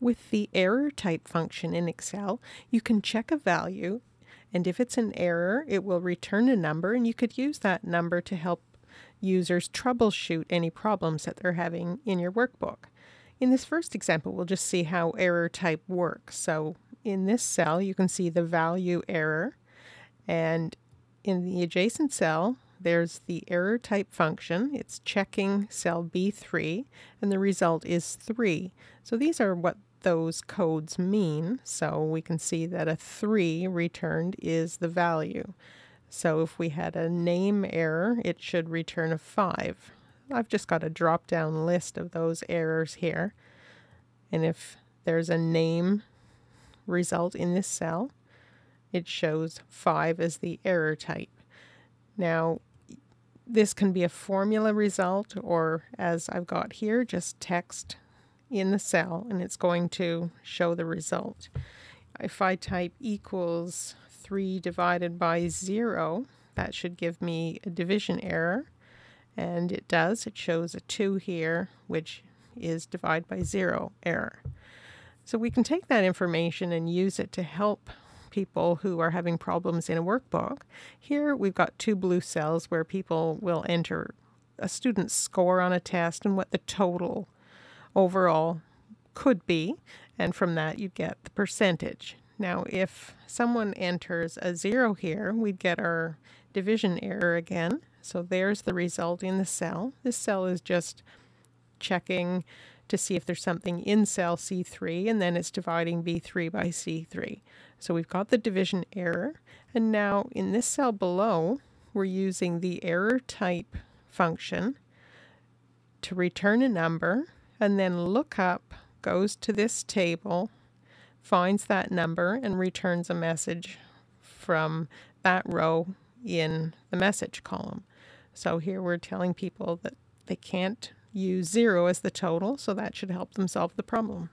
With the error type function in Excel, you can check a value, and if it's an error, it will return a number, and you could use that number to help users troubleshoot any problems that they're having in your workbook. In this first example, we'll just see how error type works. So in this cell, you can see the value error, and in the adjacent cell, there's the error type function. It's checking cell B3, and the result is 3. So these are what those codes mean. So we can see that a 3 returned is the value. So if we had a name error, it should return a 5. I've just got a drop down list of those errors here. And if there's a name result in this cell, it shows 5 as the error type. Now, this can be a formula result or as I've got here, just text in the cell and it's going to show the result. If I type equals 3 divided by 0, that should give me a division error. And it does. It shows a 2 here, which is divide by 0 error. So we can take that information and use it to help people who are having problems in a workbook. Here we've got two blue cells where people will enter a student's score on a test and what the total overall could be, and from that you get the percentage. Now, if someone enters a zero here, we'd get our division error again. So there's the result in the cell. This cell is just checking to see if there's something in cell C3, and then it's dividing B3 by C3. So we've got the division error, and now in this cell below, we're using the error type function to return a number and then lookup goes to this table, finds that number, and returns a message from that row in the message column. So here we're telling people that they can't use zero as the total, so that should help them solve the problem.